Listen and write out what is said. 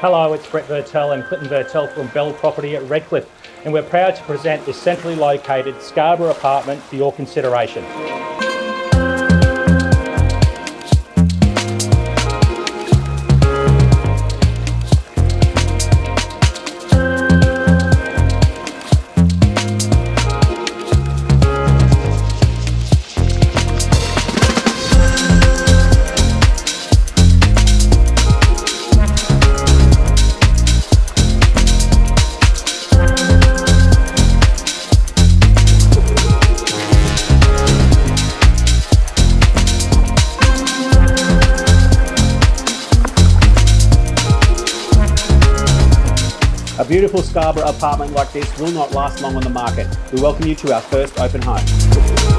Hello, it's Brett Vertel and Clinton Vertel from Belle Property at Redcliffe, and we're proud to present this centrally located Scarborough apartment for your consideration. A beautiful Scarborough apartment like this will not last long on the market. We welcome you to our first open home.